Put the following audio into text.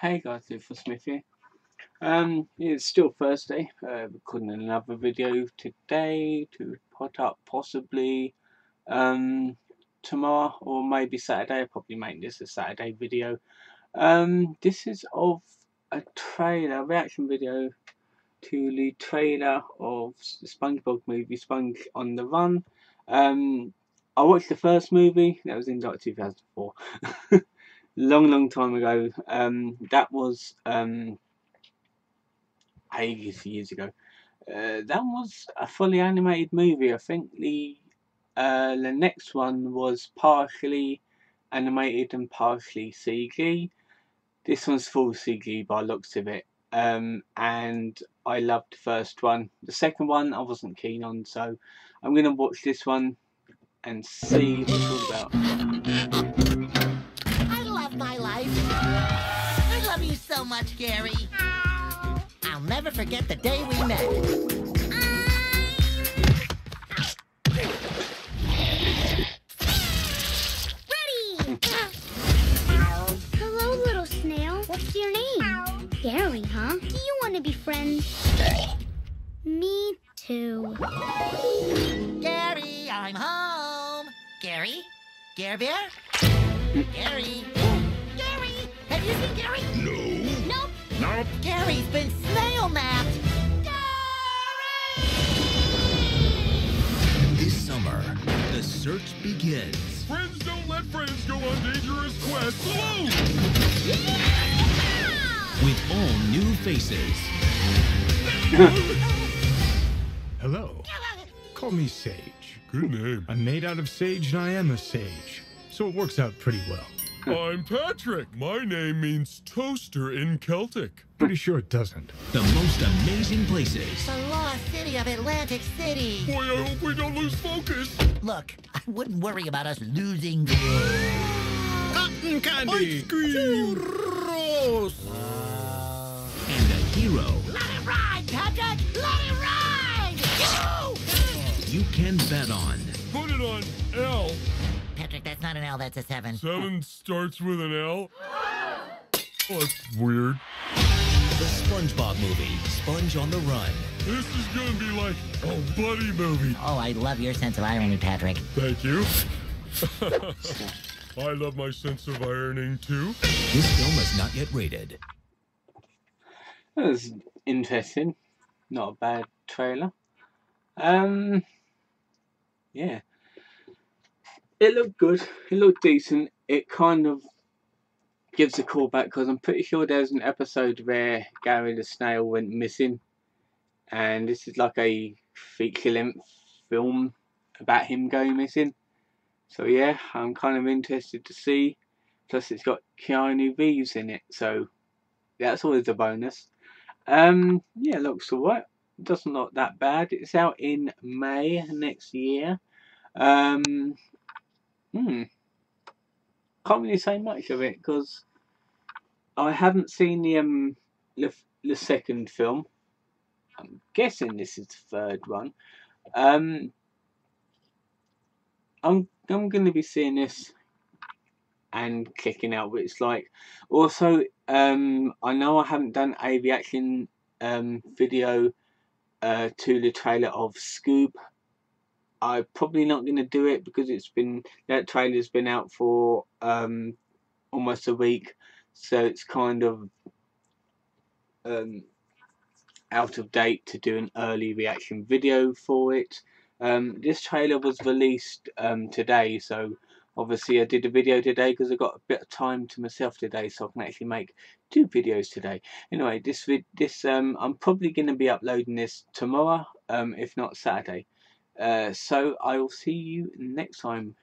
Hey guys, Luke4Smith here. Um, it's still Thursday. Uh, recording another video today to put up possibly um tomorrow or maybe Saturday. I'll probably make this a Saturday video. Um, this is of a trailer, reaction video to the trailer of the SpongeBob movie, Sponge on the Run. Um, I watched the first movie. That was in like 2004. long, long time ago. Um, that was um, ages years ago. Uh, that was a fully animated movie. I think the uh, the next one was partially animated and partially CG. This one's full CG by looks of it. Um, and I loved the first one. The second one I wasn't keen on, so I'm gonna watch this one and see what it's all about. So much, Gary. I'll never forget the day we met. Ready! Hello, little snail. What's your name? Gary, huh? Do you want to be friends? Me too. Gary, I'm home. Gary? Gary Bear? Gary? Gary? Have you seen Gary? No. Nope. Nope. Gary's been snailnapped. Gary! This summer, the search begins. Friends don't let friends go on dangerous quests alone! With all new faces. Hello. Call me Sage. Good name. I'm made out of sage and I am a sage. So it works out pretty well. I'm Patrick. My name means toaster in Celtic. Pretty sure it doesn't. The most amazing places. The lost city of Atlantic City. Boy, I hope we don't lose focus. Look, I wouldn't worry about us losing. Cotton candy! Ice cream! Churros! And the hero Let it ride, Patrick! Let it ride! Woo! you can bet on. Put it on L. Patrick, that's not an L, that's a seven. Seven starts with an L. Oh, that's weird. The SpongeBob movie, Sponge on the Run. This is gonna be like a buddy movie. Oh, I love your sense of irony, Patrick. Thank you. I love my sense of ironing too. This film is not yet rated. That was interesting. Not a bad trailer. Um, yeah. It looked good. It looked decent. It kind of gives a callback because I'm pretty sure there's an episode where Gary the Snail went missing. And this is like a feature length film about him going missing. So yeah, I'm kind of interested to see. Plus it's got Keanu Reeves in it, so that's always a bonus. Um, yeah, looks alright. Doesn't look that bad. It's out in May next year. Um, hmm. Can't really say much of it because I haven't seen the um the, the second film. I'm guessing this is the third one. Um, I'm I'm to be seeing this and clicking out what it's like. Also, um, I know I haven't done a reaction um, video uh, to the trailer of Scoob. I'm probably not going to do it because it's been that trailer's been out for um, almost a week, so it's kind of um, out of date to do an early reaction video for it. Um, this trailer was released um, today, so obviously I did a video today because I got a bit of time to myself today, so I can actually make two videos today. Anyway, this this um, I'm probably going to be uploading this tomorrow, um, if not Saturday. Uh, so I will see you next time.